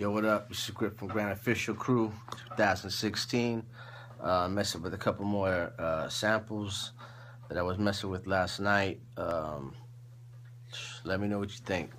Yo, what up? It's Grip from Grand Official Crew 2016. Uh, messing with a couple more uh, samples that I was messing with last night. Um, let me know what you think.